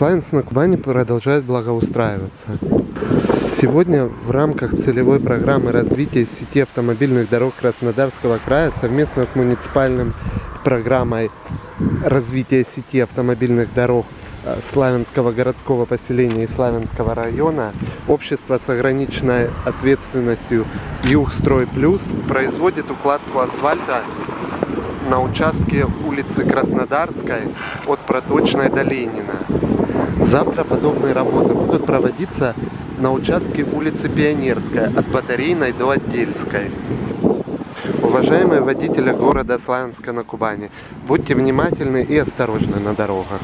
Славянск на Кубани продолжает благоустраиваться. Сегодня в рамках целевой программы развития сети автомобильных дорог Краснодарского края совместно с муниципальным программой развития сети автомобильных дорог э, Славянского городского поселения и Славянского района общество с ограниченной ответственностью Югстрой Плюс производит укладку асфальта на участке улицы Краснодарской от Проточной до Ленина. Завтра подобные работы будут проводиться на участке улицы Пионерская от Батарейной до Отдельской. Уважаемые водители города Славянска на Кубани, будьте внимательны и осторожны на дорогах.